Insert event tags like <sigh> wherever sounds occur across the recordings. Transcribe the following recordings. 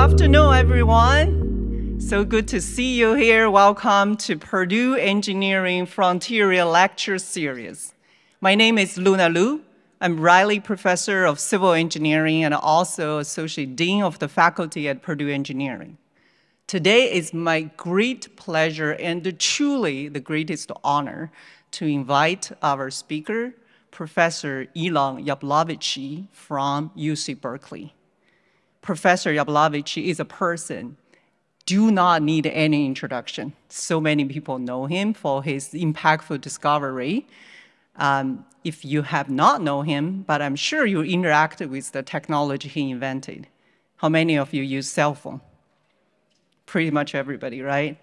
afternoon, everyone. So good to see you here. Welcome to Purdue Engineering Frontier Lecture Series. My name is Luna Lu. I'm Reilly Professor of Civil Engineering and also Associate Dean of the Faculty at Purdue Engineering. Today is my great pleasure and truly the greatest honor to invite our speaker, Professor Ilan Yablonovitch from UC Berkeley. Professor Yablonovitch is a person do not need any introduction. So many people know him for his impactful discovery. Um, if you have not known him, but I'm sure you interacted with the technology he invented. How many of you use cell phone? Pretty much everybody, right?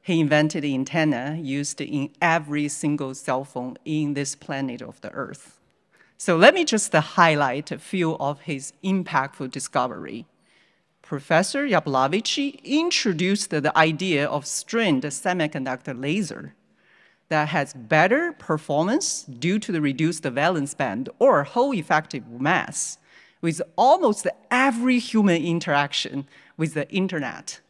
He invented the antenna used in every single cell phone in this planet of the Earth. So let me just highlight a few of his impactful discovery. Professor Yablonovitch introduced the idea of strained semiconductor laser that has better performance due to the reduced valence band or hole effective mass with almost every human interaction with the internet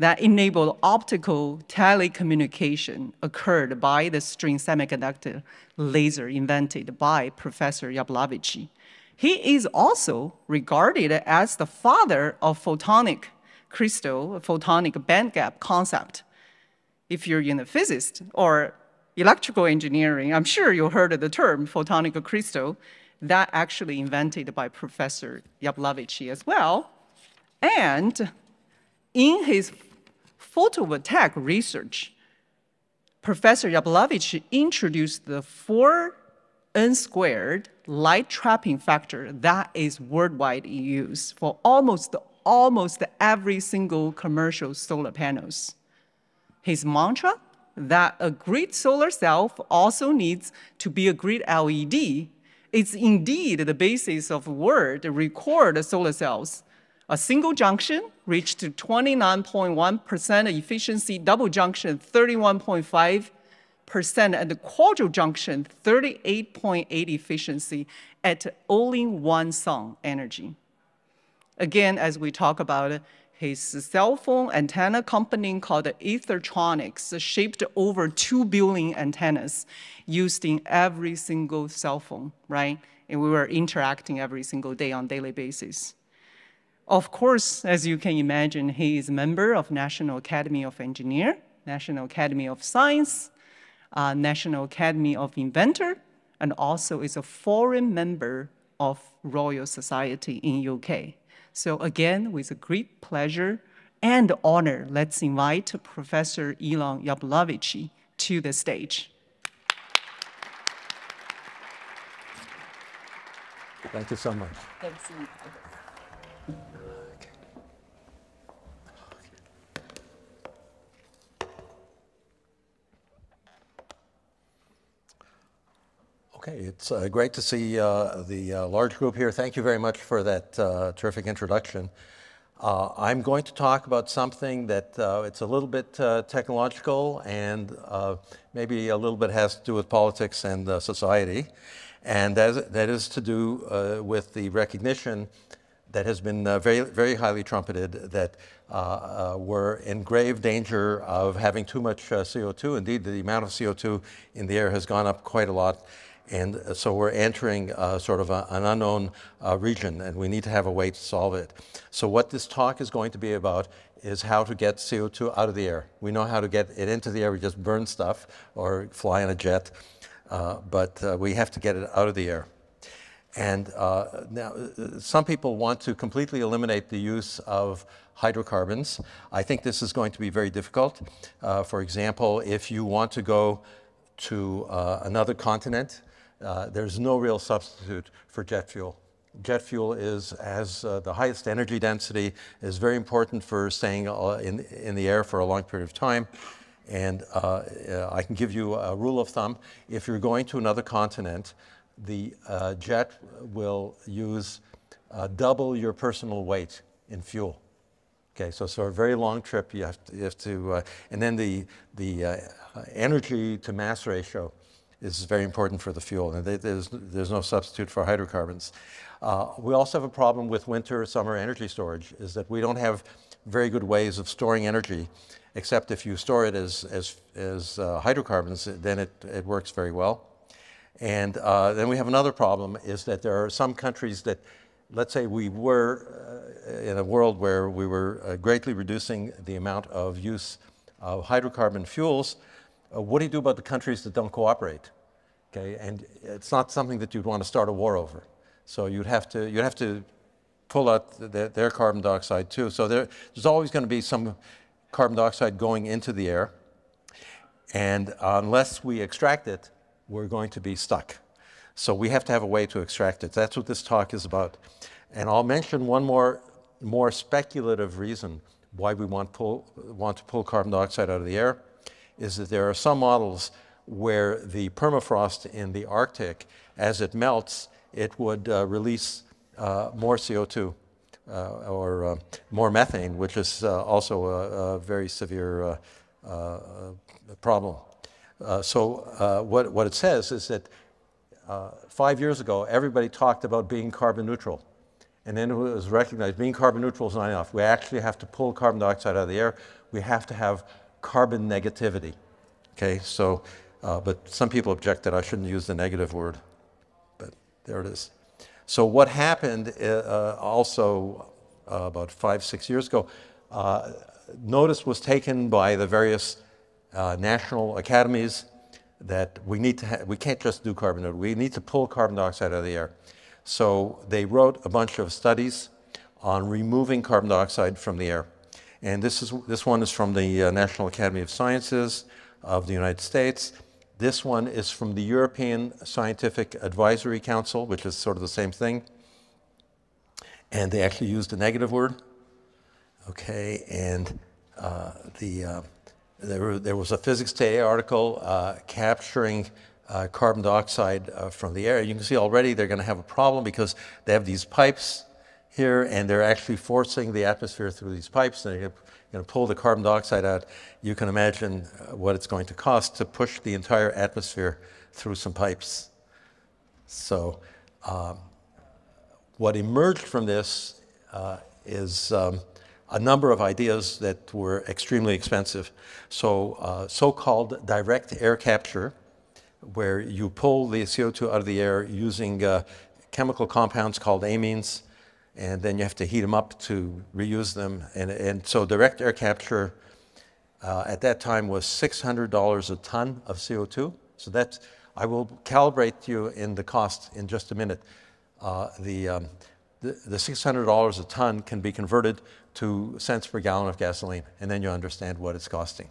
that enabled optical telecommunication occurred by the strained semiconductor laser invented by Professor Yablonovitch. He is also regarded as the father of photonic crystal, photonic bandgap concept. If you're in the physics or electrical engineering, I'm sure you heard of the term photonic crystal, that actually invented by Professor Yablonovitch as well. And in his photovoltaic research, Professor Yablonovitch introduced the 4 n squared light trapping factor that is worldwide in use for almost, almost every single commercial solar panels. His mantra, that a grid solar cell also needs to be a grid LED, is indeed the basis of word record solar cells a single junction reached 29.1% efficiency, double junction 31.5%, and the quadruple junction 38.8 efficiency at only one sun energy. Again, as we talk about his cell phone antenna company called Ethertronics shaped over 2 billion antennas used in every single cell phone, right? And we were interacting every single day on daily basis. Of course, as you can imagine, he is a member of National Academy of Engineer, National Academy of Science, uh, National Academy of Inventor, and also is a foreign member of Royal Society in UK. So again, with a great pleasure and honor, let's invite Professor Elon Yablonovitch to the stage. Thank you so much. Thanks. Okay, it's uh, great to see uh, the uh, large group here. Thank you very much for that uh, terrific introduction. Uh, I'm going to talk about something that uh, it's a little bit technological and maybe a little bit has to do with politics and society. And that, that is to do with the recognition that has been very, very highly trumpeted that we're in grave danger of having too much CO2. Indeed, the amount of CO2 in the air has gone up quite a lot. And uh, so we're entering uh, sort of a, an unknown uh, region, and we need to have a way to solve it. So what this talk is going to be about is how to get CO2 out of the air. We know how to get it into the air. We just burn stuff or fly in a jet, uh, but uh, we have to get it out of the air. And uh, now, some people want to completely eliminate the use of hydrocarbons. I think this is going to be very difficult. for example, if you want to go to another continent, uh, there's no real substitute for jet fuel. Jet fuel is, has uh, the highest energy density, is very important for staying uh, in, in the air for a long period of time. And uh, uh, I can give you a rule of thumb. If you're going to another continent, the jet will use double your personal weight in fuel. Okay, so so a very long trip, you have to, you have to and then the the energy to mass ratio is very important for the fuel, and there's, there's no substitute for hydrocarbons. Uh, we also have a problem with winter, summer energy storage, is that we don't have very good ways of storing energy, except if you store it as, as, as uh, hydrocarbons, then it, it works very well. And uh, then we have another problem, is that there are some countries that, let's say we were uh, in a world where we were uh, greatly reducing the amount of use of hydrocarbon fuels, uh, what do you do about the countries that don't cooperate? Okay, and it's not something that you'd want to start a war over. So you'd have to, you'd have to pull out the, their carbon dioxide too. So there, there's always going to be some carbon dioxide going into the air. And unless we extract it, we're going to be stuck. So we have to have a way to extract it. That's what this talk is about. And I'll mention one more, more speculative reason why we want, pull, want to pull carbon dioxide out of the air is that there are some models where the permafrost in the Arctic, as it melts, it would uh, release uh, more CO2 uh, or uh, more methane, which is uh, also a, a, very severe problem. so what, what it says is that five years ago, everybody talked about being carbon neutral. And then it was recognized being carbon neutral is not enough. We actually have to pull carbon dioxide out of the air. We have to have carbon negativity. Okay, so, uh, but some people object that I shouldn't use the negative word, but there it is. So what happened uh, uh also uh, about five, six years ago, uh, notice was taken by the various uh, national academies that we need to, we can't just do carbon neutral. We need to pull carbon dioxide out of the air. So they wrote a bunch of studies on removing carbon dioxide from the air. And this, is, this one is from the uh, National Academy of Sciences of the United States. This one is from the European Scientific Advisory Council, which is sort of the same thing. And they actually used a negative word. Okay, and uh, the, uh, there, there, was a Physics Today article uh, capturing uh, carbon dioxide uh, from the air. You can see already they're going to have a problem because they have these pipes here, and they're actually forcing the atmosphere through these pipes, and they're going to pull the carbon dioxide out. You can imagine uh, what it's going to cost to push the entire atmosphere through some pipes. So, um, what emerged from this uh, is um, a number of ideas that were extremely expensive. So, uh, so-called direct air capture, where you pull the CO2 out of the air using uh, chemical compounds called amines, and then you have to heat them up to reuse them. And, and so direct air capture uh, at that time was $600 a ton of CO2. So that's, I will calibrate you in the cost in just a minute. Uh, the, um, the, the $600 a ton can be converted to cents per gallon of gasoline, and then you understand what it's costing.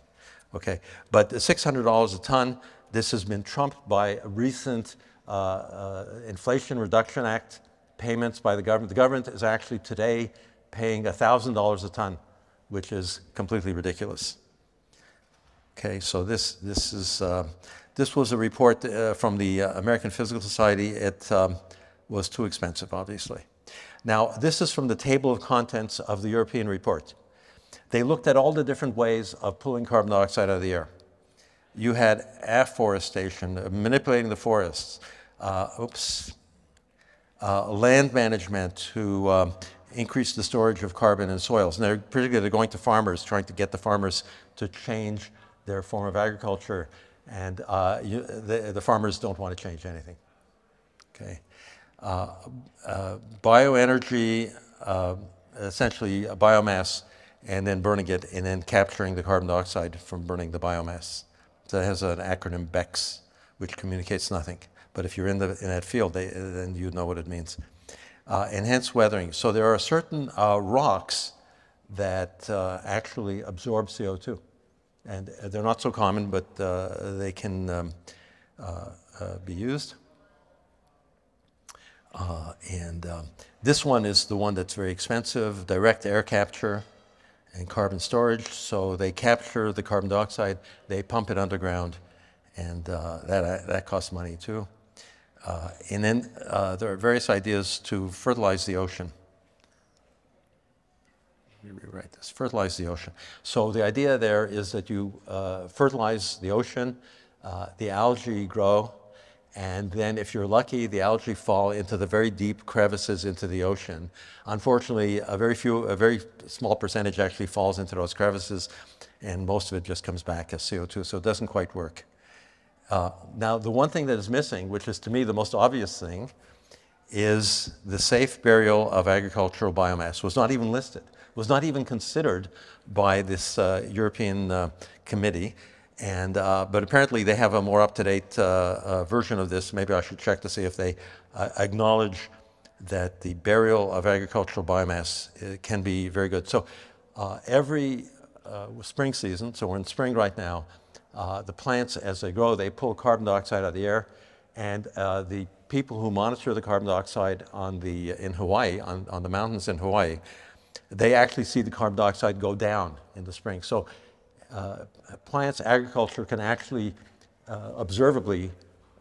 Okay, but the $600 a ton, this has been trumped by a recent uh, uh, Inflation Reduction Act payments by the government. The government is actually today paying $1,000 a ton, which is completely ridiculous. Okay, so this, this, is, uh, this was a report uh, from the uh, American Physical Society. It um, was too expensive, obviously. Now, this is from the table of contents of the European report. They looked at all the different ways of pulling carbon dioxide out of the air. You had afforestation, uh, manipulating the forests. Uh, oops, uh, land management to um, increase the storage of carbon in soils. And they're particularly going to farmers, trying to get the farmers to change their form of agriculture. And uh, you, the, the, farmers don't want to change anything. Okay. Uh, uh bioenergy, uh, essentially biomass, and then burning it, and then capturing the carbon dioxide from burning the biomass. So it has an acronym BECCS, which communicates nothing. But if you're in, the, in that field, they, then you know what it means. Uh, enhanced weathering. So there are certain uh, rocks that uh, actually absorb CO2. And they're not so common, but uh, they can um, uh, uh, be used. and um, this one is the one that's very expensive, direct air capture and carbon storage. So they capture the carbon dioxide, they pump it underground, and that, that costs money too. Uh, and then uh, there are various ideas to fertilize the ocean. Let me rewrite this, fertilize the ocean. So the idea there is that you uh, fertilize the ocean, uh, the algae grow, And then, if you're lucky, the algae fall into the very deep crevices into the ocean. Unfortunately, a very few, a very small percentage actually falls into those crevices, and most of it just comes back as CO2, so it doesn't quite work. Uh, now, the one thing that is missing, which is to me the most obvious thing, is the safe burial of agricultural biomass was not even listed, was not even considered by this uh, European uh, committee. And, uh, but apparently they have a more up-to-date uh, uh, version of this. Maybe I should check to see if they acknowledge that the burial of agricultural biomass can be very good. So every spring season, so we're in spring right now, the plants, as they grow, they pull carbon dioxide out of the air. And the people who monitor the carbon dioxide on the, in Hawaii, on, on the mountains in Hawaii, they actually see the carbon dioxide go down in the spring. So uh, plants, agriculture can actually uh, observably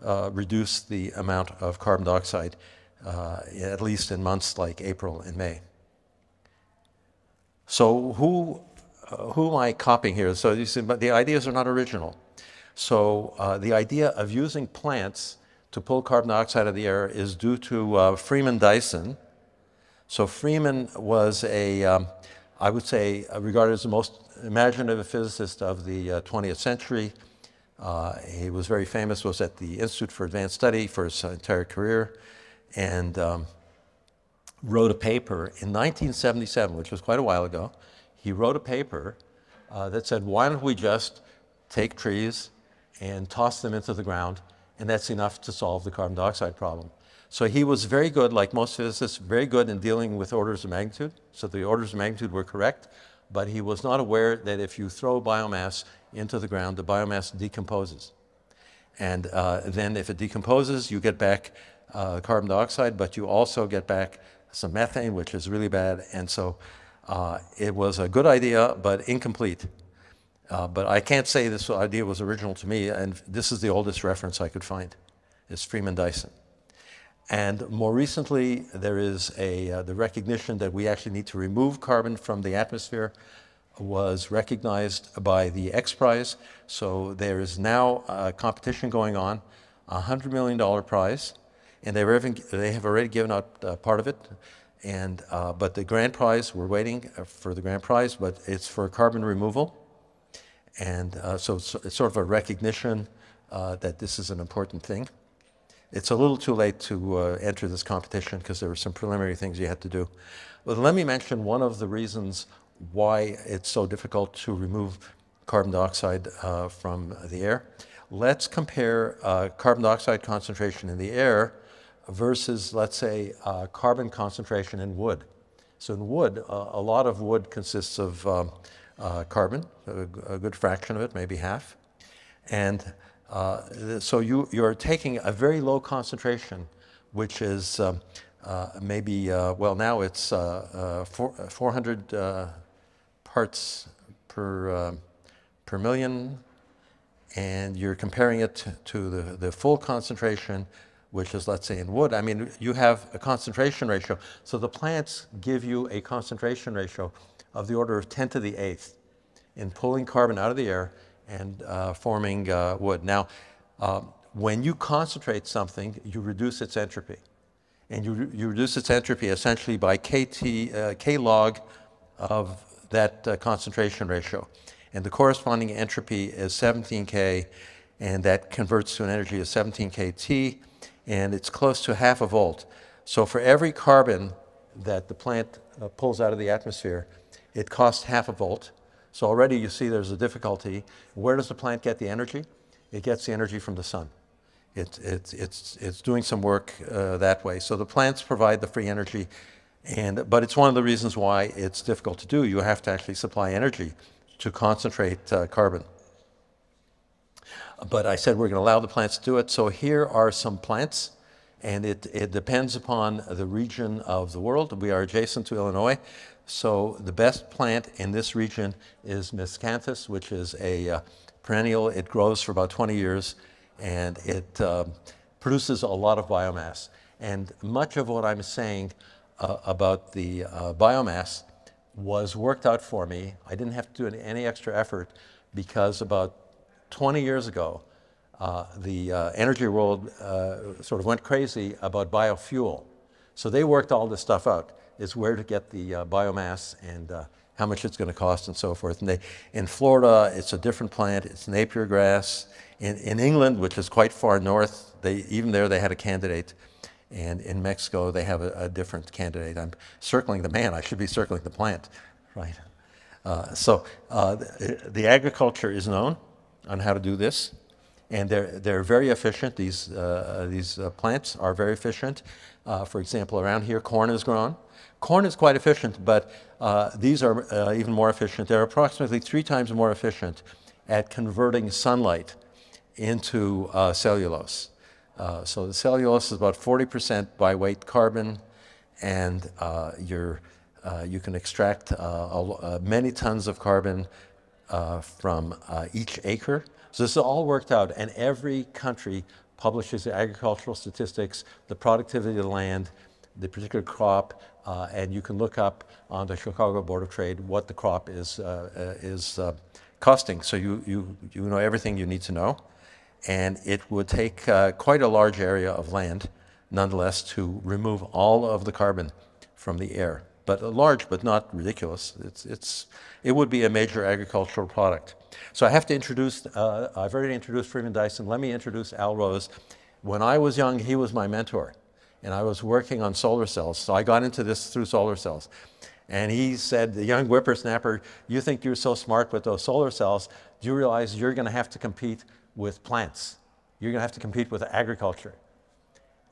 uh, reduce the amount of carbon dioxide, uh, at least in months like April and May. So who, uh, who am I copying here? So you see, but the ideas are not original. So uh, the idea of using plants to pull carbon dioxide out of the air is due to Freeman Dyson. So Freeman was a, um, I would say, regarded as the most imaginative physicist of the uh, 20th century. Uh, he was very famous, was at the Institute for Advanced Study for his entire career, and um, wrote a paper in 1977, which was quite a while ago. He wrote a paper uh, that said, why don't we just take trees and toss them into the ground, and that's enough to solve the carbon dioxide problem. So he was very good, like most physicists, very good in dealing with orders of magnitude. So the orders of magnitude were correct but he was not aware that if you throw biomass into the ground, the biomass decomposes. And uh, then if it decomposes, you get back uh, carbon dioxide, but you also get back some methane, which is really bad. And so uh, it was a good idea, but incomplete. Uh, but I can't say this idea was original to me, and this is the oldest reference I could find. It's Freeman Dyson. And more recently, there is a, uh, the recognition that we actually need to remove carbon from the atmosphere was recognized by the X Prize. So there is now a competition going on, a $100 million prize, and they, even, they have already given out uh, part of it. And, uh, but the grand prize, we're waiting uh, for the grand prize, but it's for carbon removal. And uh, so it's, sort of a recognition uh, that this is an important thing. It's a little too late to uh, enter this competition because there were some preliminary things you had to do. But let me mention one of the reasons why it's so difficult to remove carbon dioxide uh, from the air. Let's compare carbon dioxide concentration in the air versus, let's say, uh, carbon concentration in wood. So in wood, uh, a lot of wood consists of um, uh, carbon, a, a good fraction of it, maybe half. And uh, so you, you're taking a very low concentration, which is um, uh, maybe, uh, well, now it's four, 400 parts per, per million, and you're comparing it to, to the, the full concentration, which is, let's say, in wood. I mean, you have a concentration ratio. So the plants give you a concentration ratio of the order of 10 to the eighth in pulling carbon out of the air and uh, forming uh, wood. Now, uh, when you concentrate something, you reduce its entropy. And you, you reduce its entropy essentially by KT, uh, K log of that uh, concentration ratio. And the corresponding entropy is 17K, and that converts to an energy of 17 KT, and it's close to half a volt. So for every carbon that the plant uh, pulls out of the atmosphere, it costs half a volt. So already you see there's a difficulty. Where does the plant get the energy? It gets the energy from the sun. It, it, it's, it's doing some work uh, that way. So the plants provide the free energy, and, but it's one of the reasons why it's difficult to do. You have to actually supply energy to concentrate uh, carbon. But I said we're going to allow the plants to do it. So here are some plants, and it, it depends upon the region of the world. We are adjacent to Illinois. So the best plant in this region is Miscanthus, which is a uh, perennial. It grows for about 20 years and it uh, produces a lot of biomass. And much of what I'm saying uh, about the uh, biomass was worked out for me. I didn't have to do any extra effort because about 20 years ago, uh, the uh, energy world uh, sort of went crazy about biofuel. So they worked all this stuff out, is where to get the uh, biomass and uh, how much it's going to cost and so forth. And they, in Florida, it's a different plant. It's Napier grass. In, in England, which is quite far north, they, even there they had a candidate. And in Mexico, they have a, a different candidate. I'm circling the man. I should be circling the plant, right? Uh, so the, the, agriculture is known on how to do this, and they're, they're very efficient. These, uh, these uh, plants are very efficient. Uh, for example, around here, corn is grown. Corn is quite efficient, but uh, these are even more efficient. They're approximately three times more efficient at converting sunlight into cellulose. so the cellulose is about 40% by weight carbon, and your uh, you can extract uh, uh, many tons of carbon from each acre. So this is all worked out, and every country publishes the agricultural statistics, the productivity of the land, the particular crop, uh, and you can look up on the Chicago Board of Trade what the crop is, uh, uh, is costing. So you, you, you know everything you need to know. And it would take quite a large area of land, nonetheless, to remove all of the carbon from the air but large, but not ridiculous. It's, it's, it would be a major agricultural product. So I have to introduce, uh, I've already introduced Freeman Dyson. Let me introduce Al Rose. When I was young, he was my mentor, and I was working on solar cells. So I got into this through solar cells. And he said, the young whippersnapper, you think you're so smart with those solar cells. Do you realize you're going to have to compete with plants? You're going to have to compete with agriculture.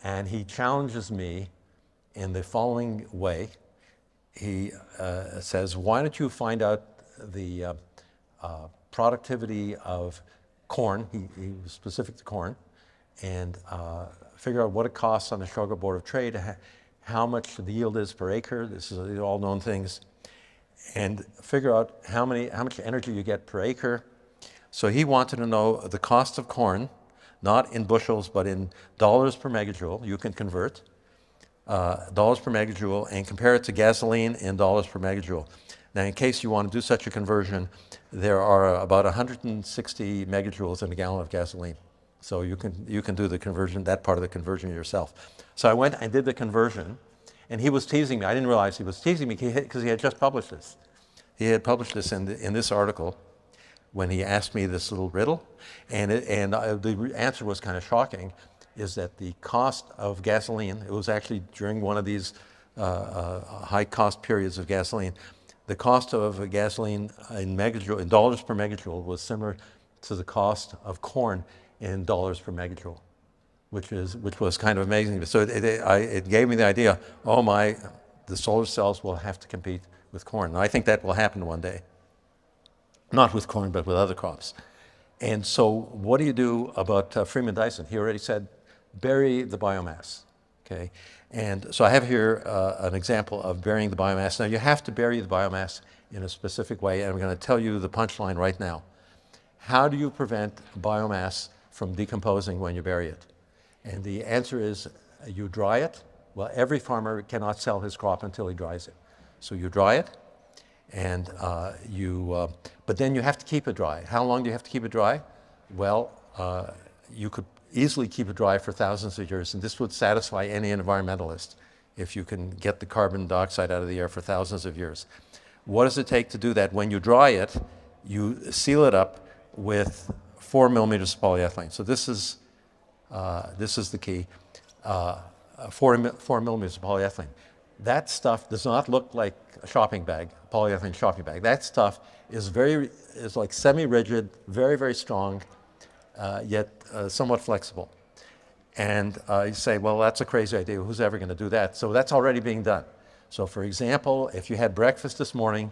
And he challenges me in the following way he uh, says, why don't you find out the uh, uh, productivity of corn, he, he, was specific to corn, and uh, figure out what it costs on the Chicago Board of Trade, how much the yield is per acre, this is all known things, and figure out how, many, how much energy you get per acre. So he wanted to know the cost of corn, not in bushels, but in dollars per megajoule, you can convert, uh, dollars per megajoule and compare it to gasoline in dollars per megajoule. Now, in case you want to do such a conversion, there are about 160 megajoules in a gallon of gasoline. So you can, you can do the conversion, that part of the conversion yourself. So I went and did the conversion, and he was teasing me. I didn't realize he was teasing me because he had just published this. He had published this in, the, in this article when he asked me this little riddle, and, it, and uh, the answer was kind of shocking is that the cost of gasoline, it was actually during one of these uh, uh, high cost periods of gasoline, the cost of gasoline in, megajoule, in dollars per megajoule was similar to the cost of corn in dollars per megajoule, which, is, which was kind of amazing. So it, it, I, it gave me the idea, oh my, the solar cells will have to compete with corn. And I think that will happen one day. Not with corn, but with other crops. And so what do you do about uh, Freeman Dyson? He already said bury the biomass. Okay, and so I have here uh, an example of burying the biomass. Now you have to bury the biomass in a specific way, and I'm going to tell you the punchline right now. How do you prevent biomass from decomposing when you bury it? And the answer is you dry it. Well, every farmer cannot sell his crop until he dries it. So you dry it, and uh, you, uh, but then you have to keep it dry. How long do you have to keep it dry? Well, uh, you could easily keep it dry for thousands of years, and this would satisfy any environmentalist if you can get the carbon dioxide out of the air for thousands of years. What does it take to do that? When you dry it, you seal it up with four millimeters of polyethylene. So this is, uh, this is the key, uh, four, four millimeters of polyethylene. That stuff does not look like a shopping bag, polyethylene shopping bag. That stuff is very, is like semi-rigid, very, very strong, uh, yet uh, somewhat flexible. And uh, you say, well, that's a crazy idea. Who's ever going to do that? So that's already being done. So for example, if you had breakfast this morning,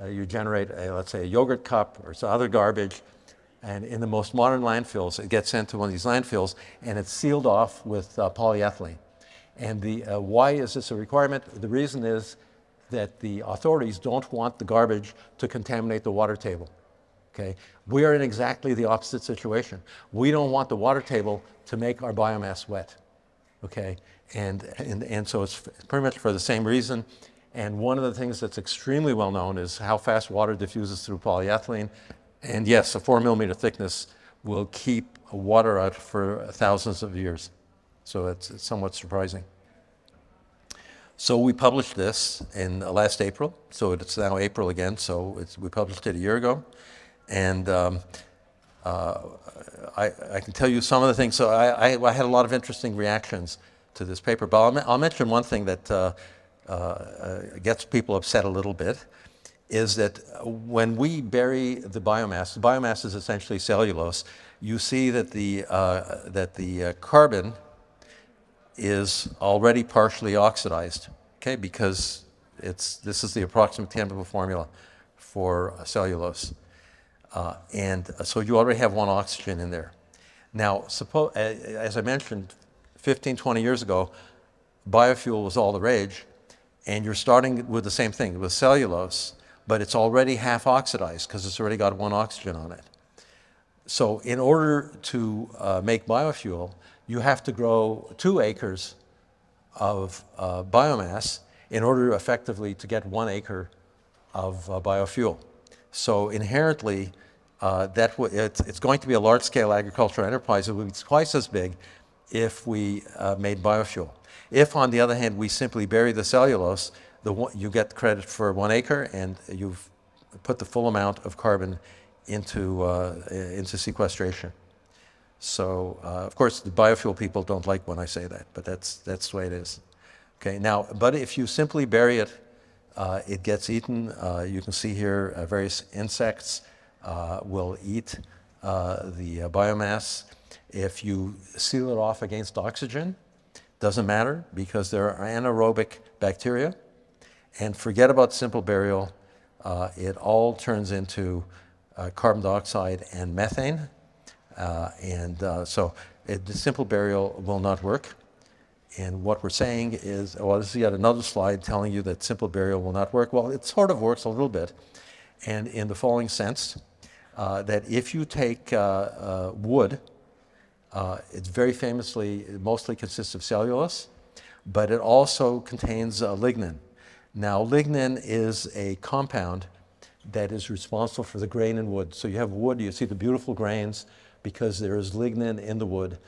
uh, you generate, a, let's say, a yogurt cup or some other garbage, and in the most modern landfills, it gets sent to one of these landfills, and it's sealed off with uh, polyethylene. And the, uh, why is this a requirement? The reason is that the authorities don't want the garbage to contaminate the water table. Okay? We are in exactly the opposite situation. We don't want the water table to make our biomass wet. Okay? And, and, and so it's pretty much for the same reason. And one of the things that's extremely well known is how fast water diffuses through polyethylene. And yes, a four millimeter thickness will keep water out for thousands of years. So it's, it's somewhat surprising. So we published this in last April. So it's now April again. So we published it a year ago, and um, uh, I, I, can tell you some of the things. So I, I, I, had a lot of interesting reactions to this paper, but I'll, I'll mention one thing that uh, uh, gets people upset a little bit. Is that when we bury the biomass, the biomass is essentially cellulose. You see that the uh, that the uh, carbon is already partially oxidized, okay, because it's, this is the approximate chemical formula for cellulose. Uh, and so you already have one oxygen in there. Now, suppose, as I mentioned, 15, 20 years ago, biofuel was all the rage, and you're starting with the same thing, with cellulose, but it's already half oxidized because it's already got one oxygen on it. So in order to uh, make biofuel, you have to grow two acres of uh, biomass in order effectively to get one acre of uh, biofuel. So inherently, uh, that it's, it's, going to be a large-scale agricultural enterprise. It would be twice as big if we uh, made biofuel. If, on the other hand, we simply bury the cellulose, the you get credit for one acre, and you've put the full amount of carbon into, uh, into sequestration. So, uh, of course, the biofuel people don't like when I say that, but that's, that's the way it is. Okay, now, but if you simply bury it, uh, it gets eaten. Uh, you can see here uh, various insects uh, will eat uh, the biomass. If you seal it off against oxygen, doesn't matter because there are anaerobic bacteria. And forget about simple burial. it all turns into carbon dioxide and methane. Uh, and uh, so it, the simple burial will not work. And what we're saying is, well, this is yet another slide telling you that simple burial will not work. Well, it sort of works a little bit. And in the following sense, uh, that if you take uh, uh, wood, uh, it very famously, it mostly consists of cellulose, but it also contains lignin. Now, lignin is a compound that is responsible for the grain in wood. So you have wood, you see the beautiful grains, because there is lignin in the wood.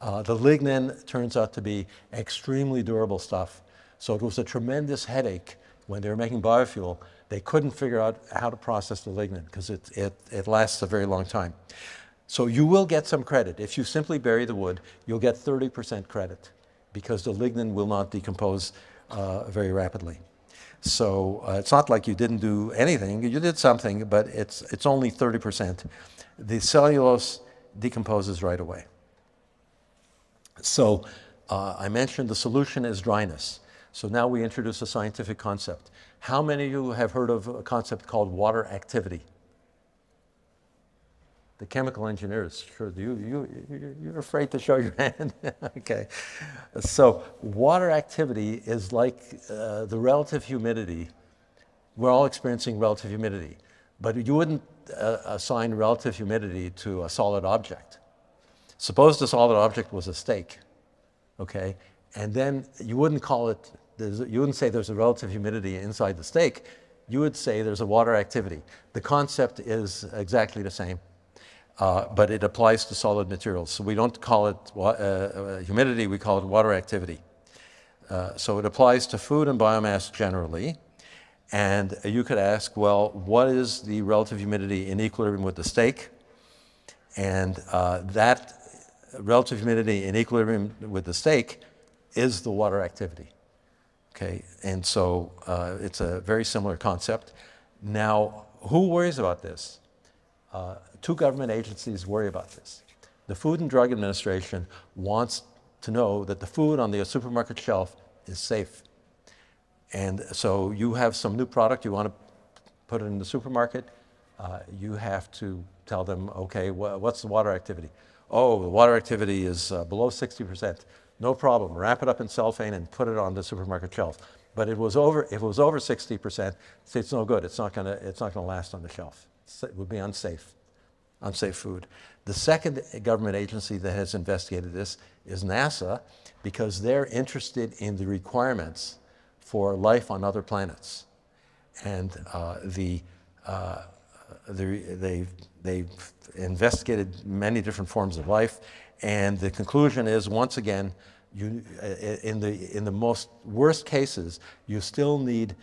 Uh, the lignin turns out to be extremely durable stuff. So it was a tremendous headache when they were making biofuel. They couldn't figure out how to process the lignin because it, it, it lasts a very long time. So you will get some credit. If you simply bury the wood, you'll get 30% credit because the lignin will not decompose uh, very rapidly. So uh, it's not like you didn't do anything. You did something, but it's, it's only 30%. The cellulose decomposes right away. So uh, I mentioned the solution is dryness. So now we introduce a scientific concept. How many of you have heard of a concept called water activity? The chemical engineers, sure, you, you, you're afraid to show your <laughs> hand. okay. So water activity is like uh, the relative humidity. We're all experiencing relative humidity, but you wouldn't uh, assign relative humidity to a solid object. Suppose the solid object was a steak, okay? And then you wouldn't call it, you wouldn't say there's a relative humidity inside the steak. You would say there's a water activity. The concept is exactly the same, uh, but it applies to solid materials. So we don't call it uh, uh, humidity, we call it water activity. Uh, so it applies to food and biomass generally. And you could ask, well, what is the relative humidity in equilibrium with the steak? And uh, that relative humidity in equilibrium with the steak is the water activity. Okay, and so uh, it's a very similar concept. Now, who worries about this? Uh, two government agencies worry about this. The Food and Drug Administration wants to know that the food on the supermarket shelf is safe. And so you have some new product, you want to put it in the supermarket, uh, you have to tell them, okay, wh what's the water activity? Oh, the water activity is uh, below 60%. No problem, wrap it up in cellophane and put it on the supermarket shelf. But it was over, if it was over 60%, say it's no good, it's not not gonna last on the shelf. It would be unsafe, unsafe food. The second government agency that has investigated this is NASA because they're interested in the requirements for life on other planets. And uh, the, uh, the, they've they've investigated many different forms of life, and the conclusion is once again, you, uh, in, the, in the most worst cases, you still need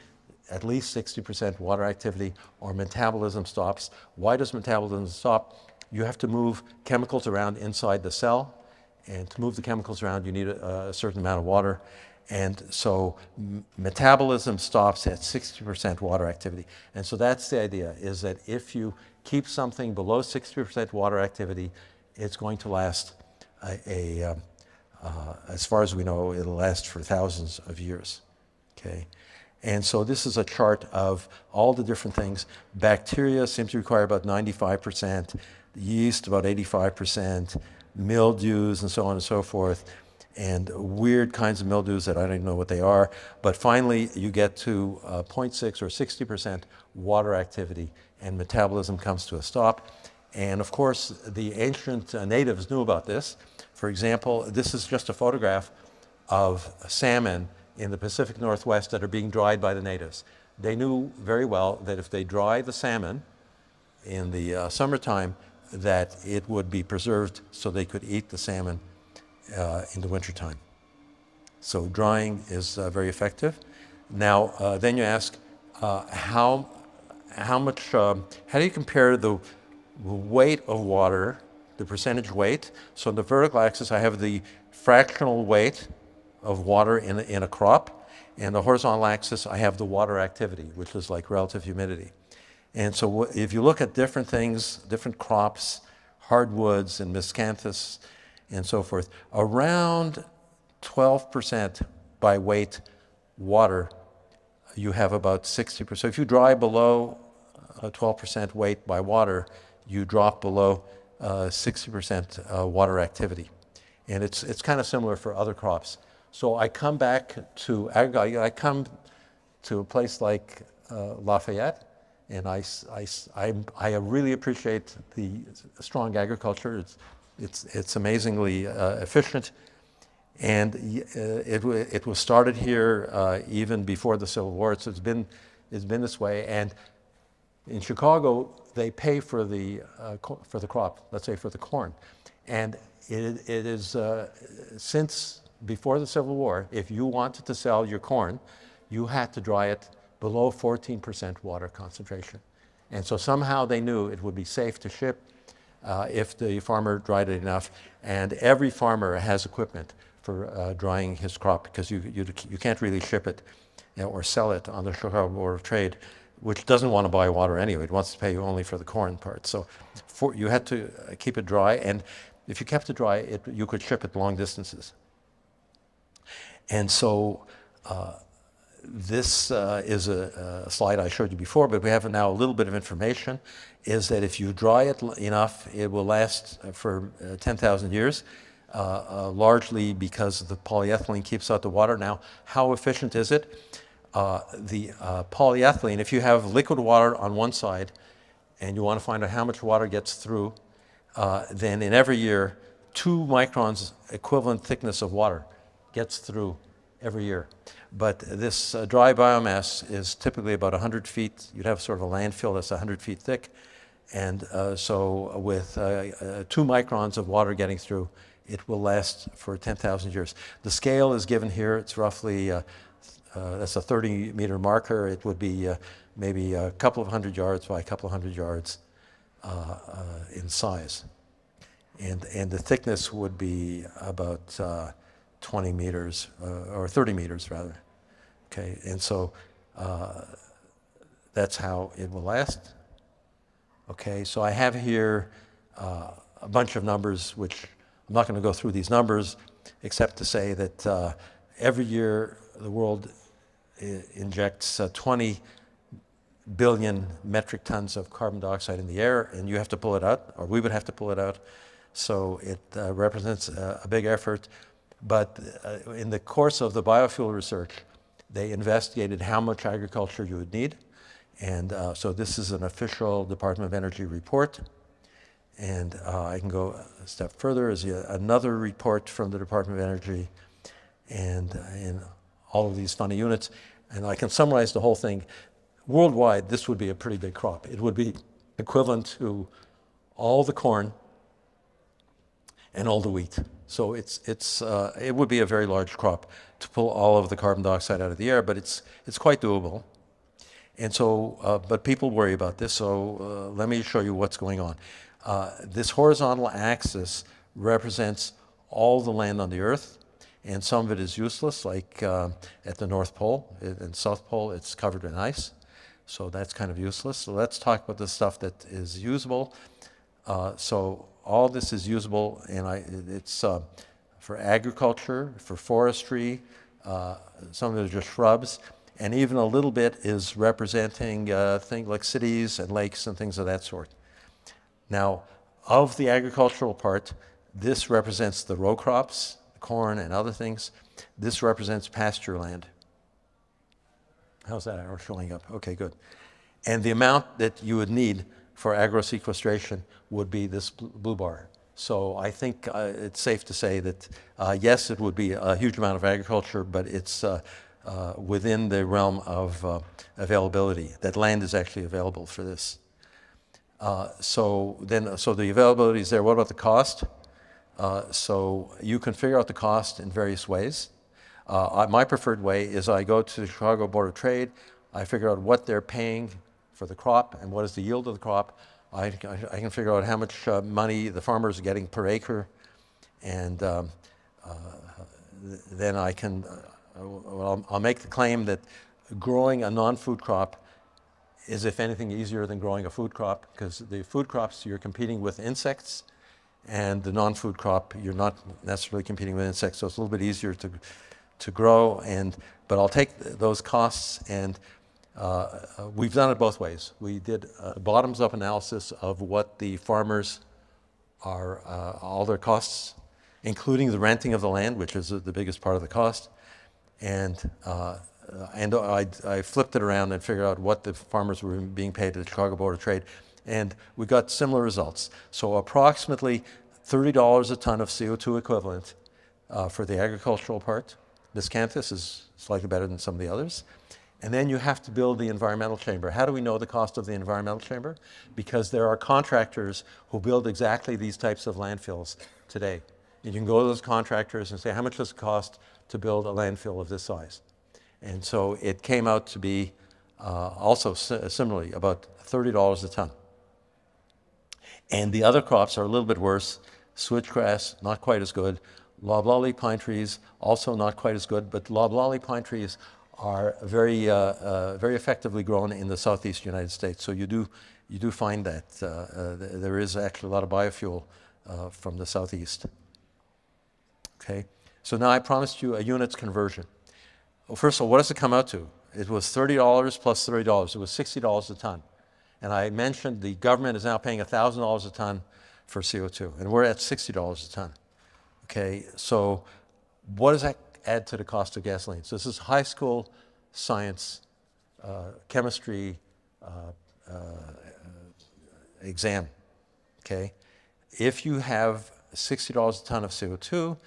at least 60% water activity or metabolism stops. Why does metabolism stop? You have to move chemicals around inside the cell, and to move the chemicals around, you need a, a certain amount of water. And so metabolism stops at 60% water activity. And so that's the idea, is that if you keep something below 60% water activity, it's going to last a, a um, uh, as far as we know, it'll last for thousands of years. Okay? And so this is a chart of all the different things. Bacteria seem to require about 95%, yeast about 85%, mildews and so on and so forth, and weird kinds of mildews that I don't even know what they are. But finally, you get to uh, 0.6 or 60% water activity, and metabolism comes to a stop. And of course, the ancient uh, natives knew about this. For example, this is just a photograph of salmon in the Pacific Northwest that are being dried by the natives. They knew very well that if they dry the salmon in the uh, summertime, that it would be preserved so they could eat the salmon uh, in the wintertime. So drying is uh, very effective. Now, uh, then you ask, uh, how, how much, um, how do you compare the weight of water the percentage weight. So on the vertical axis, I have the fractional weight of water in in a crop. And the horizontal axis, I have the water activity, which is like relative humidity. And so if you look at different things, different crops, hardwoods and miscanthus and so forth, around 12% by weight water, you have about 60%. So if you dry below 12% weight by water, you drop below 60% uh, uh, water activity. And it's, it's kind of similar for other crops. So I come back to, agriculture. I come to a place like uh, Lafayette, and I, I, I, I, really appreciate the strong agriculture. It's, it's, it's amazingly uh, efficient. And uh, it, it was started here uh, even before the Civil War, so it's been, it's been this way. And in Chicago, they pay for the, uh, for the crop, let's say for the corn. And it, it is, uh, since before the Civil War, if you wanted to sell your corn, you had to dry it below 14% water concentration. And so somehow they knew it would be safe to ship uh, if the farmer dried it enough. And every farmer has equipment for uh, drying his crop because you, you, you can't really ship it you know, or sell it on the Chicago Board of Trade which doesn't want to buy water anyway. It wants to pay you only for the corn part. So for, you had to uh, keep it dry, and if you kept it dry, it, you could ship it long distances. And so uh, this uh, is a, a, slide I showed you before, but we have now a little bit of information, is that if you dry it enough, it will last uh, for uh, 10,000 years. Uh, uh, largely because the polyethylene keeps out the water. Now, how efficient is it? Uh, the uh, polyethylene, if you have liquid water on one side and you want to find out how much water gets through, uh, then in every year, two microns equivalent thickness of water gets through every year. But this uh, dry biomass is typically about 100 feet. You'd have sort of a landfill that's 100 feet thick. And uh, so with two microns of water getting through, it will last for 10,000 years. The scale is given here. It's roughly uh, that's a 30 meter marker. It would be uh, maybe a couple of hundred yards by a couple of hundred yards uh, in size. And, and the thickness would be about 20 meters, or 30 meters rather. Okay, and so that's how it will last. Okay, so I have here uh, a bunch of numbers, which I'm not going to go through these numbers, except to say that uh, every year the world injects uh, 20 billion metric tons of carbon dioxide in the air, and you have to pull it out, or we would have to pull it out. So it uh, represents a, a, big effort. But uh, in the course of the biofuel research, they investigated how much agriculture you would need. And uh, so this is an official Department of Energy report. And uh, I can go a step further. Is another report from the Department of Energy. And in all of these funny units. And I can summarize the whole thing. Worldwide, this would be a pretty big crop. It would be equivalent to all the corn and all the wheat. So it's, it's, uh, it would be a very large crop to pull all of the carbon dioxide out of the air, but it's, it's quite doable. And so, uh, but people worry about this, so uh, let me show you what's going on. Uh, this horizontal axis represents all the land on the Earth, and some of it is useless, like uh, at the North Pole and South Pole, it's covered in ice. So that's kind of useless. So let's talk about the stuff that is usable. Uh, so all this is usable, and I, it's uh, for agriculture, for forestry, uh, some of it are just shrubs, and even a little bit is representing uh, things like cities and lakes and things of that sort. Now, of the agricultural part, this represents the row crops, corn and other things. This represents pasture land. How's that arrow showing up? Okay, good. And the amount that you would need for agrosequestration would be this blue bar. So I think uh, it's safe to say that, uh, yes, it would be a huge amount of agriculture, but it's uh, uh within the realm of uh, availability, that land is actually available for this. Uh, so then, so the availability is there. What about the cost? So you can figure out the cost in various ways. my preferred way is I go to the Chicago Board of Trade, I figure out what they're paying for the crop and what is the yield of the crop. I, I can figure out how much uh, money the farmers are getting per acre, and um, uh, then I can, uh, well, I'll make the claim that growing a non-food crop is, if anything, easier than growing a food crop because the food crops you're competing with insects, and the non-food crop you're not necessarily competing with insects, so it's a little bit easier to to grow. And but I'll take those costs and uh, uh, we've done it both ways. We did a bottoms-up analysis of what the farmers are, uh, all their costs, including the renting of the land, which is the biggest part of the cost. And, uh, and I, I, flipped it around and figured out what the farmers were being paid to the Chicago Board of Trade. And we got similar results. So approximately $30 a ton of CO2 equivalent uh, for the agricultural part. Miscanthus is slightly better than some of the others. And then you have to build the environmental chamber. How do we know the cost of the environmental chamber? Because there are contractors who build exactly these types of landfills today. And you can go to those contractors and say, how much does it cost to build a landfill of this size? And so it came out to be uh, also similarly about $30 a ton. And the other crops are a little bit worse. Switchgrass, not quite as good. Loblolly pine trees, also not quite as good, but loblolly pine trees are very, uh, uh, very effectively grown in the southeast United States. So you do, you do find that uh, uh there is actually a lot of biofuel uh, from the southeast. Okay, so now I promised you a units conversion. Well, first of all, what does it come out to? It was $30 plus $30. It was $60 a ton. And I mentioned the government is now paying $1,000 a ton for CO2, and we're at $60 a ton. Okay, so what does that add to the cost of gasoline. So this is high school science, uh, chemistry uh, uh, exam, okay? If you have $60 a ton of CO2,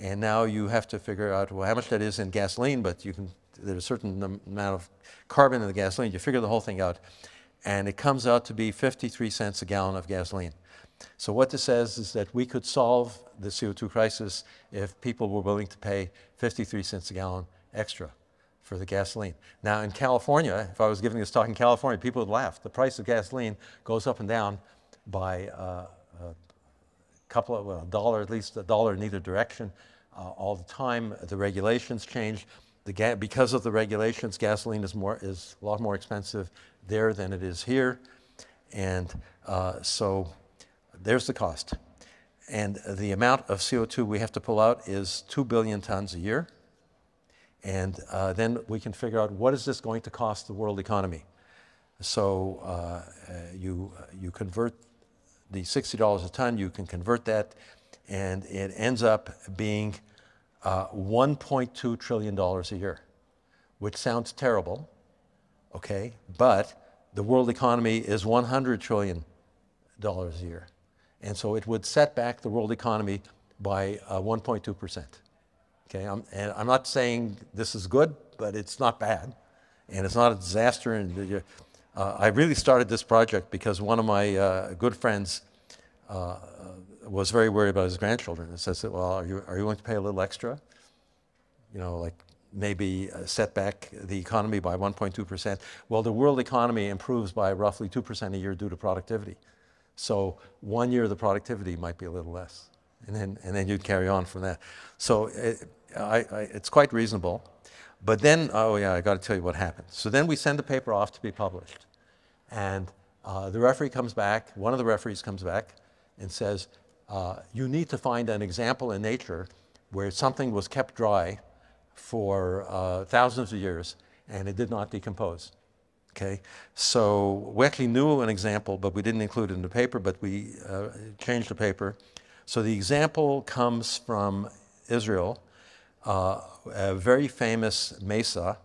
and now you have to figure out, well, how much that is in gasoline, but you can, there's a certain amount of carbon in the gasoline, you figure the whole thing out, and it comes out to be 53 cents a gallon of gasoline. So what this says is that we could solve the CO2 crisis if people were willing to pay 53 cents a gallon extra for the gasoline. Now in California, if I was giving this talk in California, people would laugh. The price of gasoline goes up and down by uh, a couple of, well, a dollar, at least a dollar in either direction uh, all the time. The regulations change. The because of the regulations, gasoline is, more, is a lot more expensive there than it is here. And uh, so there's the cost. And the amount of CO2 we have to pull out is 2 billion tons a year. And uh, then we can figure out what is this going to cost the world economy. So uh, uh you, you convert the $60 a ton, you can convert that, and it ends up being uh, $1.2 trillion a year, which sounds terrible, okay? But the world economy is $100 trillion a year. And so it would set back the world economy by 1.2%. Uh, okay, I'm, and I'm not saying this is good, but it's not bad. And it's not a disaster. And uh, I really started this project because one of my uh, good friends uh, was very worried about his grandchildren and says, well, are you, are you going to pay a little extra? You know, like maybe set back the economy by 1.2%. Well, the world economy improves by roughly 2% a year due to productivity. So one year the productivity might be a little less. And then, and then you'd carry on from that. So it, I, I, it's quite reasonable. But then, oh yeah, I got to tell you what happened. So then we send the paper off to be published. And uh, the referee comes back, one of the referees comes back and says, uh, you need to find an example in nature where something was kept dry for uh, thousands of years and it did not decompose. Okay, so we actually knew an example, but we didn't include it in the paper, but we uh, changed the paper. So the example comes from Israel, uh, a very famous mesa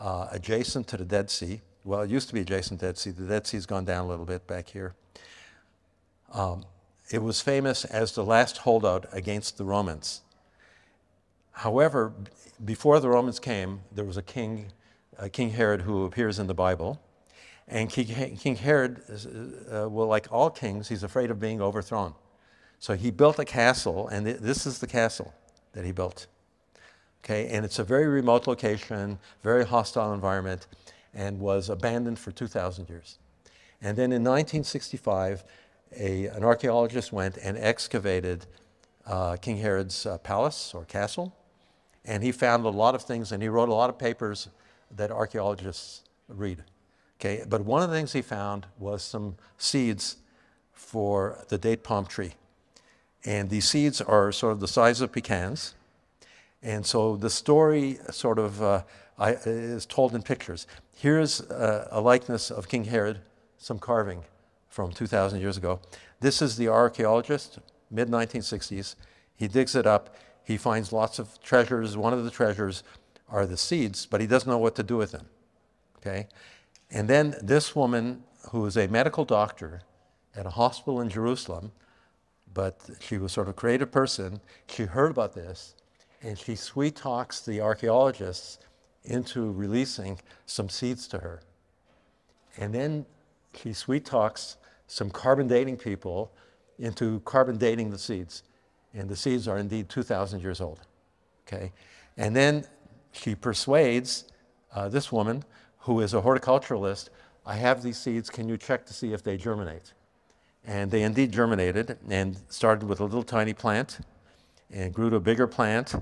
uh, adjacent to the Dead Sea. Well, it used to be adjacent to the Dead Sea. The Dead Sea has gone down a little bit back here. Um, it was famous as the last holdout against the Romans. However, before the Romans came, there was a king, uh, King Herod, who appears in the Bible. And King, king Herod, uh, well, like all kings, he's afraid of being overthrown. So he built a castle, and th this is the castle that he built. Okay, and it's a very remote location, very hostile environment, and was abandoned for 2,000 years. And then in 1965, a, an archaeologist went and excavated uh, King Herod's uh, palace or castle, and he found a lot of things, and he wrote a lot of papers that archaeologists read. Okay, but one of the things he found was some seeds for the date palm tree. And these seeds are sort of the size of pecans. And so the story sort of uh, I, is told in pictures. Here's a, a likeness of King Herod, some carving from 2,000 years ago. This is the archaeologist, mid 1960s. He digs it up he finds lots of treasures. One of the treasures are the seeds, but he doesn't know what to do with them. Okay? And then this woman, who is a medical doctor at a hospital in Jerusalem, but she was sort of a creative person, she heard about this and she sweet talks the archaeologists into releasing some seeds to her. And then she sweet talks some carbon dating people into carbon dating the seeds and the seeds are indeed 2,000 years old. Okay? And then she persuades uh, this woman, who is a horticulturalist, I have these seeds, can you check to see if they germinate? And they indeed germinated and started with a little tiny plant and grew to a bigger plant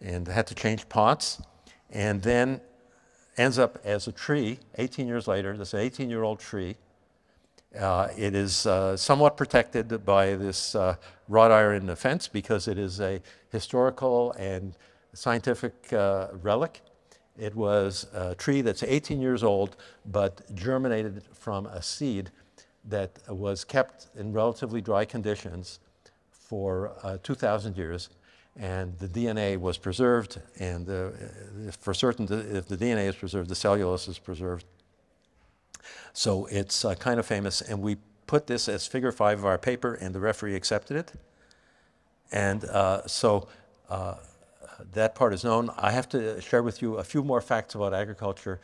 and had to change pots and then ends up as a tree 18 years later. This 18 year old tree uh, it is uh, somewhat protected by this uh, wrought iron fence because it is a historical and scientific uh, relic. It was a tree that's 18 years old but germinated from a seed that was kept in relatively dry conditions for uh, 2,000 years and the DNA was preserved, and uh, for certain, if the DNA is preserved, the cellulose is preserved. So it's uh, kind of famous, and we put this as figure five of our paper, and the referee accepted it. And uh, so uh, that part is known. I have to share with you a few more facts about agriculture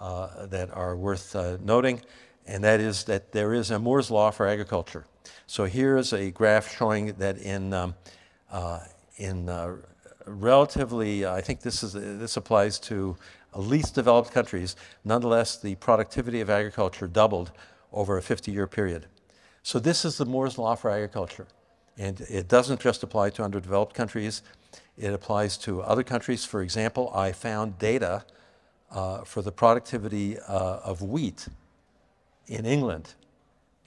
uh, that are worth uh, noting, and that is that there is a Moore's Law for agriculture. So here is a graph showing that in, um, uh, in relatively, I think this, is, this applies to least developed countries, nonetheless, the productivity of agriculture doubled over a 50 year period. So, this is the Moore's Law for agriculture. And it doesn't just apply to underdeveloped countries, it applies to other countries. For example, I found data uh, for the productivity uh, of wheat in England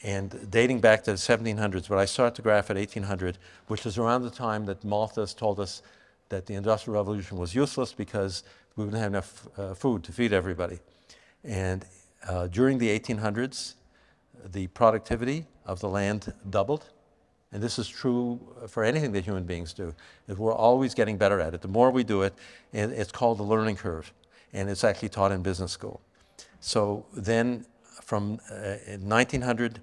and dating back to the 1700s, but I start the graph at 1800, which is around the time that Malthus told us that the Industrial Revolution was useless because we wouldn't have enough uh, food to feed everybody. And uh, during the 1800s, the productivity of the land doubled. And this is true for anything that human beings do. We're always getting better at it. The more we do it, it's called the learning curve. And it's actually taught in business school. So then from uh, 1900,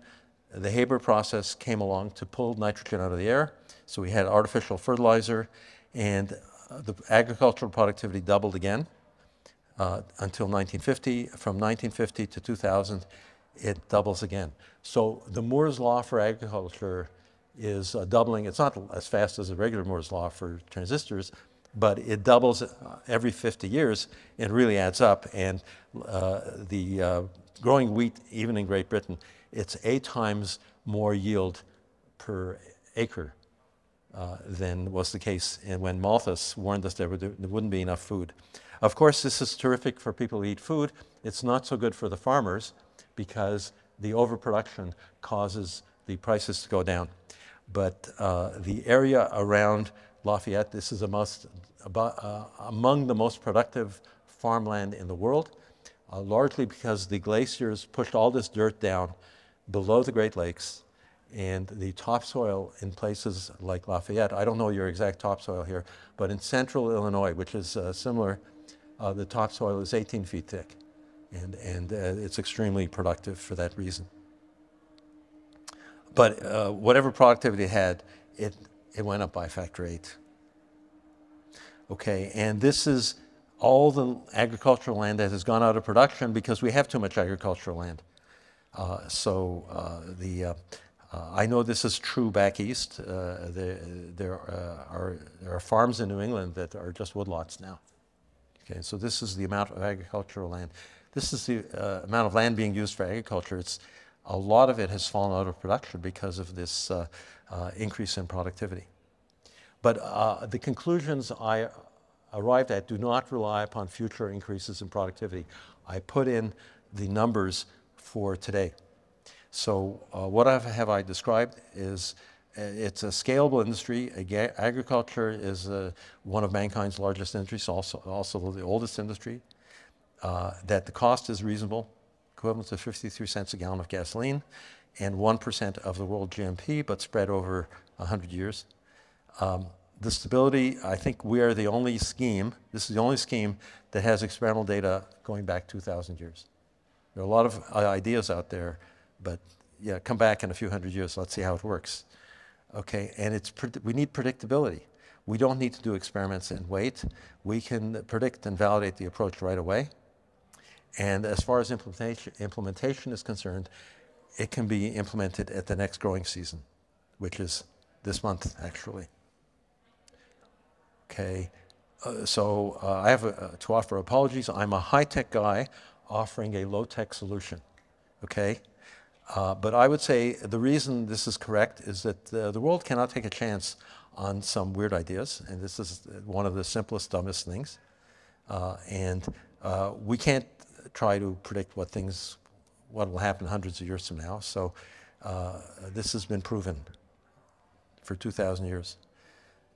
the Haber process came along to pull nitrogen out of the air. So we had artificial fertilizer and the agricultural productivity doubled again uh, until 1950. From 1950 to 2000, it doubles again. So the Moore's law for agriculture is uh, doubling. It's not as fast as the regular Moore's law for transistors, but it doubles uh, every 50 years and really adds up. And uh, the uh, growing wheat, even in Great Britain, it's eight times more yield per acre uh, than was the case when Malthus warned us there, would, there wouldn't be enough food. Of course, this is terrific for people who eat food. It's not so good for the farmers because the overproduction causes the prices to go down. But uh, the area around Lafayette, this is most, about, uh, among the most productive farmland in the world, uh, largely because the glaciers pushed all this dirt down below the Great Lakes and the topsoil in places like Lafayette, I don't know your exact topsoil here, but in central Illinois, which is uh, similar, uh, the topsoil is 18 feet thick. And, and uh, it's extremely productive for that reason. But uh, whatever productivity it had, it, it went up by factor eight. Okay, and this is all the agricultural land that has gone out of production because we have too much agricultural land. Uh, so uh, the uh, uh, I know this is true back east. Uh, there, there, are, there are farms in New England that are just woodlots now. Okay, so this is the amount of agricultural land. This is the amount of land being used for agriculture. It's, a lot of it has fallen out of production because of this increase in productivity. But the conclusions I arrived at do not rely upon future increases in productivity. I put in the numbers for today. So uh, what have I described is uh, it's a scalable industry. Agriculture is uh, one of mankind's largest industries, also, also the oldest industry. Uh, that the cost is reasonable, equivalent to 53 cents a gallon of gasoline, and 1% of the world GNP, but spread over 100 years. Um, the stability, I think we are the only scheme, this is the only scheme that has experimental data going back 2,000 years. There are a lot of uh, ideas out there but yeah, come back in a few hundred years. Let's see how it works. Okay, and it's we need predictability. We don't need to do experiments and wait. We can predict and validate the approach right away. And as far as implementation, implementation is concerned, it can be implemented at the next growing season, which is this month, actually. Okay, uh, so uh, I have a, uh, to offer apologies. I'm a high-tech guy offering a low-tech solution, okay? Uh, but I would say the reason this is correct is that uh, the world cannot take a chance on some weird ideas, and this is one of the simplest, dumbest things. Uh, and uh, we can't try to predict what things, what will happen hundreds of years from now. So uh, this has been proven for 2,000 years.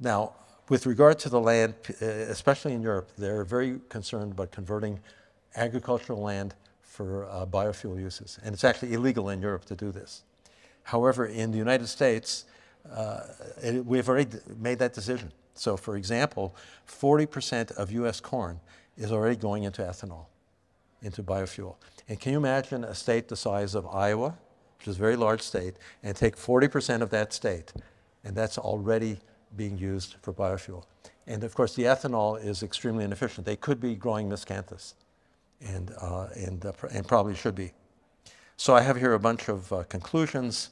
Now, with regard to the land, especially in Europe, they're very concerned about converting agricultural land for uh, biofuel uses. And it's actually illegal in Europe to do this. However, in the United States, uh, we've already made that decision. So, for example, 40% of US corn is already going into ethanol, into biofuel. And can you imagine a state the size of Iowa, which is a very large state, and take 40% of that state, and that's already being used for biofuel. And of course, the ethanol is extremely inefficient. They could be growing miscanthus and, uh, and, uh, and probably should be. So I have here a bunch of uh, conclusions.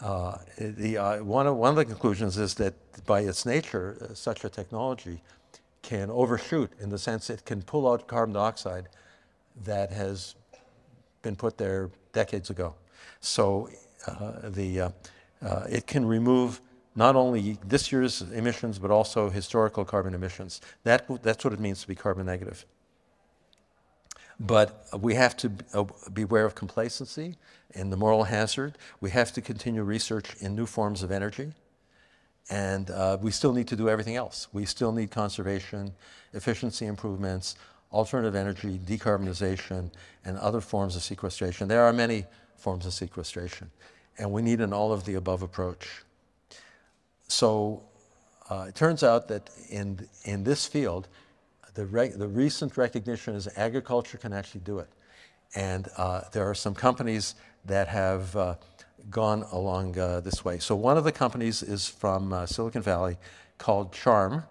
Uh, the, uh, one, of, one of the conclusions is that by its nature, uh, such a technology can overshoot in the sense it can pull out carbon dioxide that has been put there decades ago. So the, it can remove not only this year's emissions, but also historical carbon emissions. That, that's what it means to be carbon negative. But we have to uh, beware of complacency and the moral hazard. We have to continue research in new forms of energy. And uh, we still need to do everything else. We still need conservation, efficiency improvements, alternative energy, decarbonization, and other forms of sequestration. There are many forms of sequestration. And we need an all of the above approach. So uh, it turns out that in, in this field, the, the recent recognition is agriculture can actually do it. And uh, there are some companies that have uh, gone along uh, this way. So one of the companies is from uh, Silicon Valley called Charm,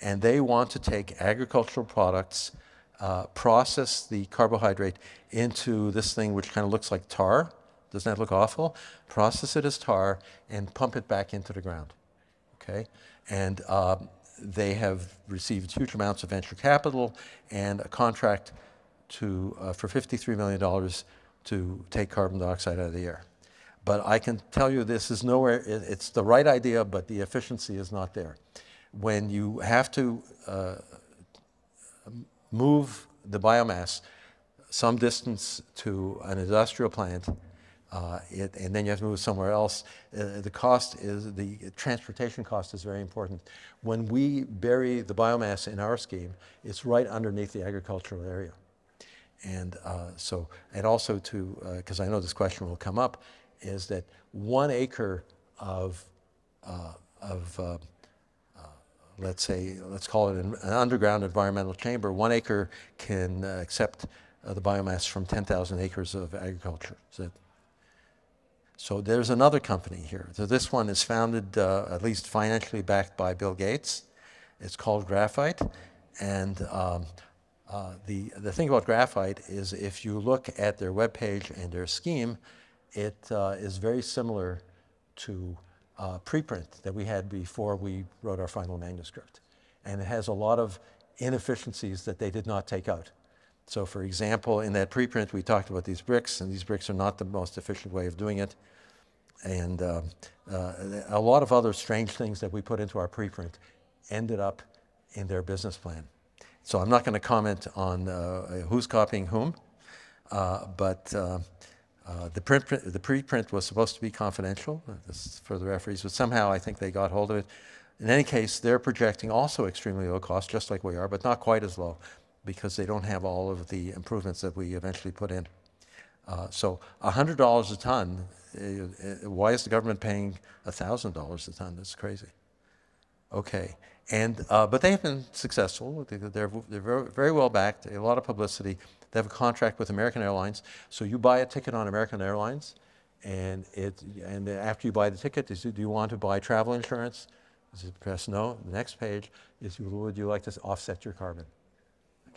and they want to take agricultural products, uh, process the carbohydrate into this thing which kind of looks like tar, Doesn't that look awful? Process it as tar and pump it back into the ground. Okay? And um, they have received huge amounts of venture capital and a contract to, uh, for $53 million to take carbon dioxide out of the air. But I can tell you this is nowhere, it's the right idea, but the efficiency is not there. When you have to uh, move the biomass some distance to an industrial plant, uh, it, and then you have to move somewhere else. Uh, the cost is, the transportation cost is very important. When we bury the biomass in our scheme, it's right underneath the agricultural area. And uh, so, and also to, because uh, I know this question will come up, is that one acre of, uh, of uh, let's say, let's call it an, underground environmental chamber, one acre can accept the biomass from 10,000 acres of agriculture. So so there's another company here. So this one is founded, uh, at least financially backed by Bill Gates. It's called Graphyte. And um, uh, the, the thing about Graphyte is if you look at their webpage and their scheme, it uh, is very similar to uh, preprint that we had before we wrote our final manuscript. And it has a lot of inefficiencies that they did not take out. So for example, in that preprint, we talked about these bricks, and these bricks are not the most efficient way of doing it. And uh, uh, a lot of other strange things that we put into our preprint ended up in their business plan. So I'm not going to comment on uh, who's copying whom, uh, but uh, uh, the, print, the preprint was supposed to be confidential. For the referees, but somehow I think they got hold of it. In any case, they're projecting also extremely low cost, just like we are, but not quite as low because they don't have all of the improvements that we eventually put in. Uh, so $100 a ton, uh, uh, why is the government paying $1,000 a ton? That's crazy. Okay. And, uh, but they have been successful. They're, they're very, well backed, a lot of publicity. They have a contract with American Airlines. So you buy a ticket on American Airlines, and, it, and after you buy the ticket, is, do you want to buy travel insurance? Is it press no? The next page is would you like to offset your carbon?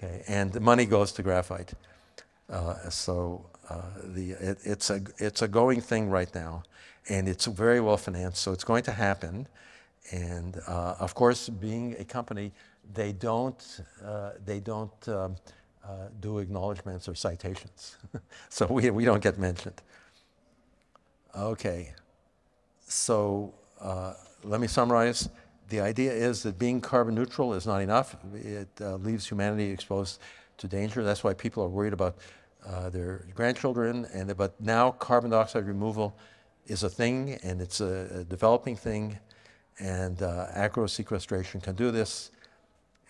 Okay, and the money goes to Graphyte. Uh, so uh, the, it, it's, a, it's a going thing right now, and it's very well financed, so it's going to happen. And uh, of course, being a company, they don't, uh, they don't um, uh, do acknowledgments or citations. <laughs> so we, we don't get mentioned. Okay, so uh, let me summarize. The idea is that being carbon neutral is not enough. It uh, leaves humanity exposed to danger. That's why people are worried about uh, their grandchildren. And but now carbon dioxide removal is a thing, and it's a, a developing thing, and uh, agro sequestration can do this.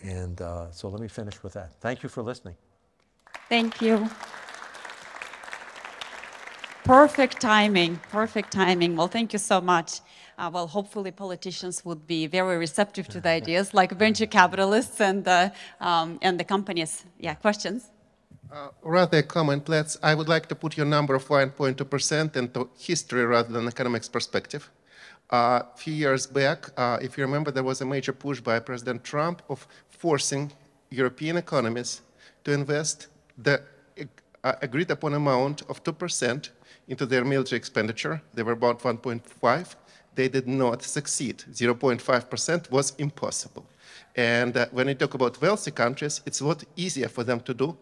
And uh, so let me finish with that. Thank you for listening. Thank you. Perfect timing, perfect timing. Well, thank you so much. Uh, well, hopefully politicians would be very receptive to the <laughs> ideas, like venture capitalists and, uh, um, and the companies. Yeah, questions? Uh, rather a comment, let's, I would like to put your number of 1.2% into history rather than economics perspective. A uh, few years back, uh, if you remember, there was a major push by President Trump of forcing European economies to invest the uh, agreed upon amount of 2% into their military expenditure. They were about 1.5. They did not succeed. 0.5% was impossible. And uh, when you talk about wealthy countries, it's a lot easier for them to do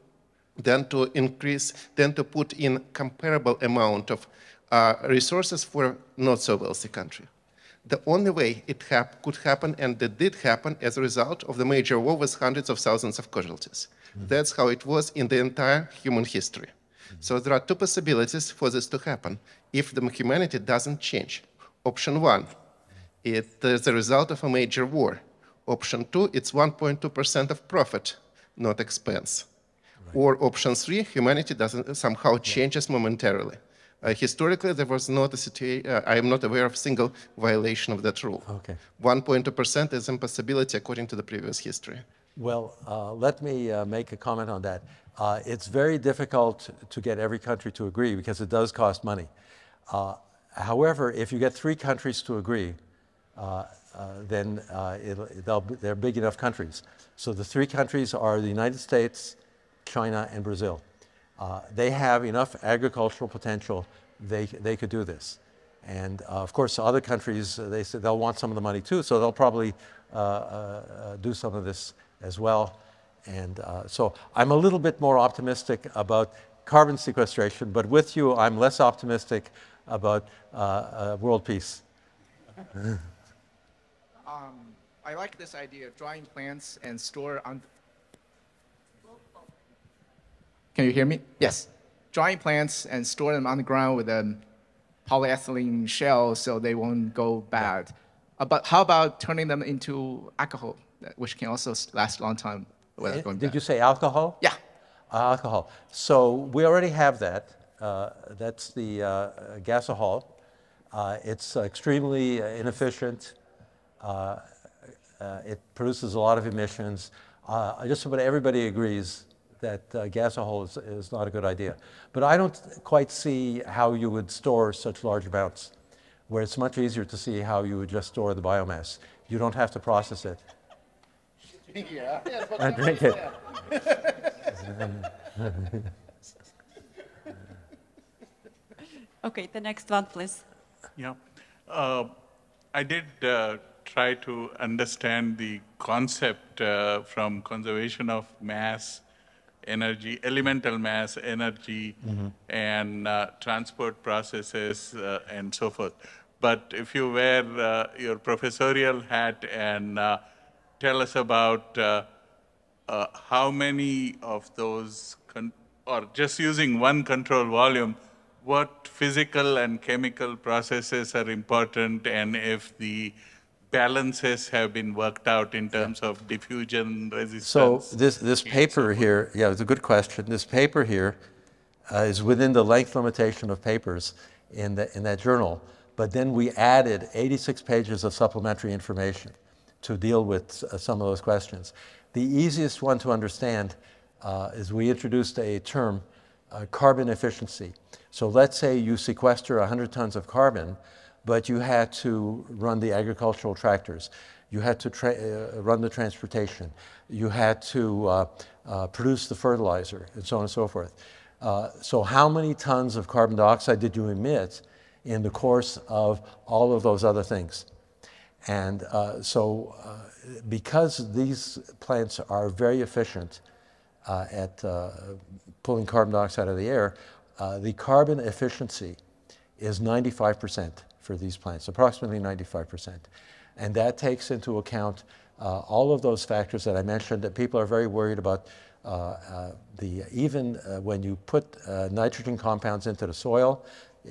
than to increase, than to put in comparable amount of uh, resources for not so wealthy country. The only way it hap could happen, and it did happen as a result of the major war with hundreds of thousands of casualties. Mm -hmm. That's how it was in the entire human history. So there are two possibilities for this to happen if the humanity doesn't change. Option one, it is the result of a major war. Option two, it's 1.2% of profit, not expense. Right. Or option three, humanity doesn't somehow changes momentarily. Uh, historically, there was not a situation, uh, I am not aware of single violation of that rule. Okay. 1.2% is impossibility according to the previous history. Well, uh, let me uh, make a comment on that. Uh, it's very difficult to get every country to agree because it does cost money. Uh, however, if you get three countries to agree, uh, uh then uh, they're big enough countries. So the three countries are the United States, China, and Brazil. They have enough agricultural potential they, they could do this. And of course, other countries, they they'll want some of the money too, so they'll probably do some of this as well. And so I'm a little bit more optimistic about carbon sequestration, but with you, I'm less optimistic about world peace. <laughs> um, I like this idea of drying plants and store on. Can you hear me? Yes. Drying plants and store them on the ground with a polyethylene shell so they won't go bad. Uh, but how about turning them into alcohol, which can also last a long time without eh, going Did bad? you say alcohol? Yeah. Uh, alcohol. So we already have that. Uh, that's the uh, gasohol. Uh, it's extremely inefficient. Uh, it produces a lot of emissions. just about everybody agrees that uh, gasohol is, is not a good idea. But I don't quite see how you would store such large amounts, where it's much easier to see how you would just store the biomass. You don't have to process it. <laughs> yeah. and drink it. <laughs> okay, the next one, please. Yeah. Uh, I did uh, try to understand the concept uh, from conservation of mass energy, elemental mass, energy, mm-hmm. and uh, transport processes, uh, and so forth. But if you wear uh, your professorial hat and uh, tell us about uh, uh, how many of those, con- or just using one control volume, what physical and chemical processes are important, and if the balances have been worked out in terms of diffusion resistance? So this, this paper here, yeah, it's a good question. This paper here uh, is within the length limitation of papers in, the, in that journal, but then we added 86 pages of supplementary information to deal with uh, some of those questions. The easiest one to understand uh, is we introduced a term, uh, carbon efficiency. So let's say you sequester 100 tons of carbon, but you had to run the agricultural tractors. You had to uh, run the transportation. You had to uh, produce the fertilizer, and so on and so forth. So, how many tons of carbon dioxide did you emit in the course of all of those other things? And uh, so, uh, because these plants are very efficient at pulling carbon dioxide out of the air, the carbon efficiency is 95 percent for these plants, approximately 95%. And that takes into account uh, all of those factors that I mentioned that people are very worried about. Uh, uh, the, even uh, when you put uh, nitrogen compounds into the soil,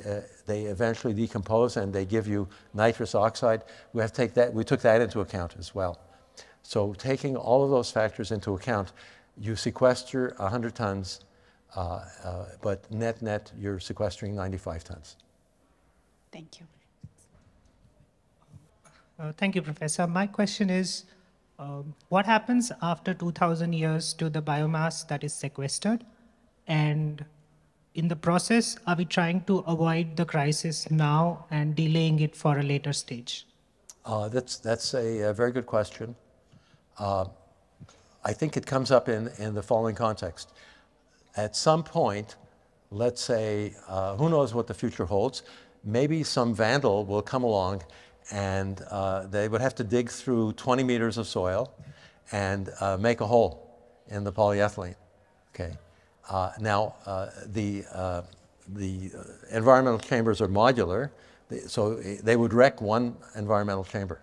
uh, they eventually decompose and they give you nitrous oxide. We have to take that, we took that into account as well. So taking all of those factors into account, you sequester 100 tons, but net net, you're sequestering 95 tons. Thank you. Uh, thank you, Professor. My question is, um, what happens after 2,000 years to the biomass that is sequestered? And in the process, are we trying to avoid the crisis now and delaying it for a later stage? Uh, that's that's a, a, very good question. Uh, I think it comes up in, in the following context. At some point, let's say, uh, who knows what the future holds, maybe some vandal will come along and uh, they would have to dig through 20 meters of soil and uh, make a hole in the polyethylene. Okay. Uh, now, uh, the, uh, the environmental chambers are modular, so they would wreck one environmental chamber.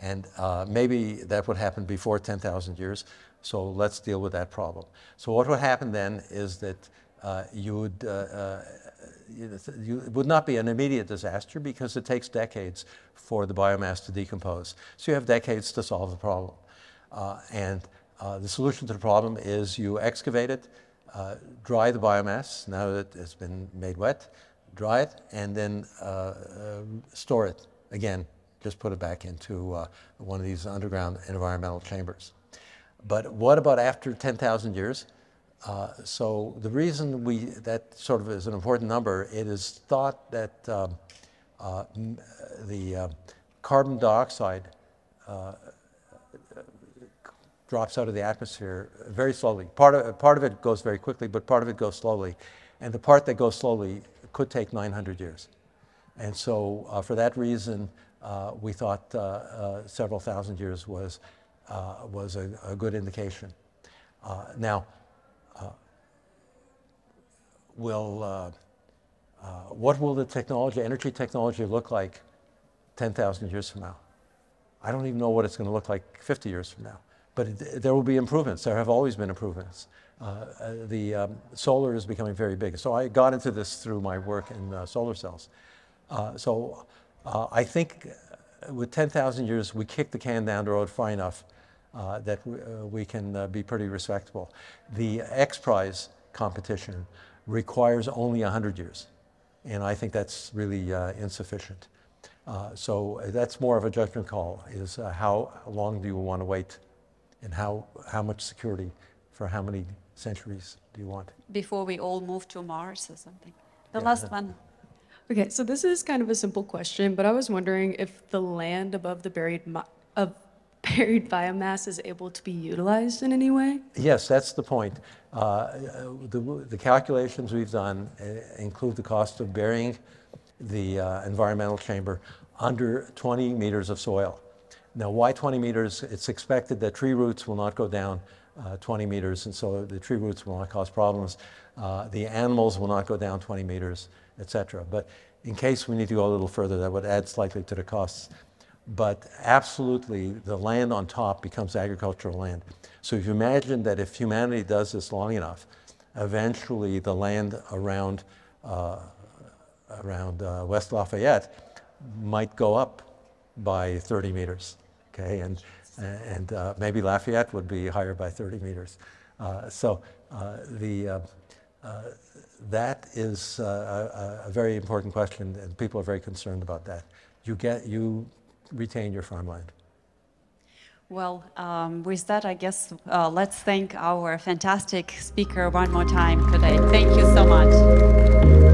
And uh, maybe that would happen before 10,000 years, so let's deal with that problem. So what would happen then is that you would it would not be an immediate disaster because it takes decades for the biomass to decompose. So you have decades to solve the problem. Uh, and uh, the solution to the problem is you excavate it, uh, dry the biomass now that it's been made wet, dry it, and then uh, uh, store it again. Just put it back into uh, one of these underground environmental chambers. But what about after 10,000 years? Uh, so the reason we that sort of is an important number, it is thought that um, uh, the uh, carbon dioxide drops out of the atmosphere very slowly. Part of, part of it goes very quickly, but part of it goes slowly. And the part that goes slowly could take 900 years. And so uh, for that reason, uh, we thought uh, uh, several thousand years was, uh, was a, a, good indication. Uh, now, will, what will the technology, energy technology look like 10,000 years from now? I don't even know what it's going to look like 50 years from now. But there will be improvements. There have always been improvements. Uh, the um, solar is becoming very big. So I got into this through my work in uh, solar cells. Uh, so uh, I think with 10,000 years, we kicked the can down the road far enough uh, that we, uh, we can be pretty respectable. The X Prize competition requires only 100 years. And I think that's really insufficient. so that's more of a judgment call, is how long do you want to wait and how, how much security for how many centuries do you want? Before we all move to Mars or something. The yeah. last one. Okay, so this is kind of a simple question, but I was wondering if the land above the buried of buried biomass is able to be utilized in any way? Yes, that's the point. Uh, the, the, calculations we've done uh, include the cost of burying the uh, environmental chamber under 20 meters of soil. Now, why 20 meters? It's expected that tree roots will not go down uh, 20 meters, and so the tree roots will not cause problems. Uh, the animals will not go down 20 meters, etc. But in case we need to go a little further, that would add slightly to the costs. But absolutely, the land on top becomes agricultural land. So if you imagine that if humanity does this long enough, eventually the land around, uh, around uh, West Lafayette might go up by 30 meters okay? And, and uh, maybe Lafayette would be higher by 30 meters. Uh, so uh, the, uh, uh, that is a, a, very important question, and people are very concerned about that. You, get, you retain your farmland. Well, um, with that, I guess uh, let's thank our fantastic speaker one more time today. Thank you so much.